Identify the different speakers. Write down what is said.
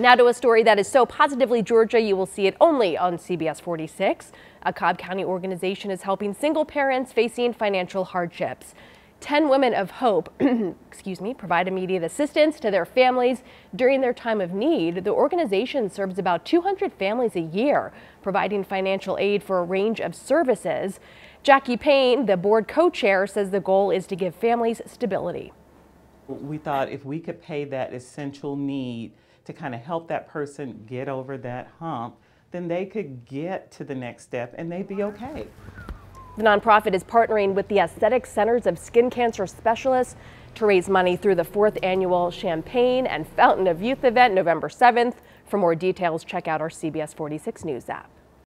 Speaker 1: Now to a story that is so positively Georgia, you will see it only on CBS 46. A Cobb County organization is helping single parents facing financial hardships. 10 Women of Hope, excuse me, provide immediate assistance to their families during their time of need. The organization serves about 200 families a year, providing financial aid for a range of services. Jackie Payne, the board co-chair, says the goal is to give families stability.
Speaker 2: We thought if we could pay that essential need to kind of help that person get over that hump, then they could get to the next step and they'd be okay.
Speaker 1: The nonprofit is partnering with the Aesthetic Centers of Skin Cancer Specialists to raise money through the fourth annual Champagne and Fountain of Youth event November 7th. For more details, check out our CBS 46 News app.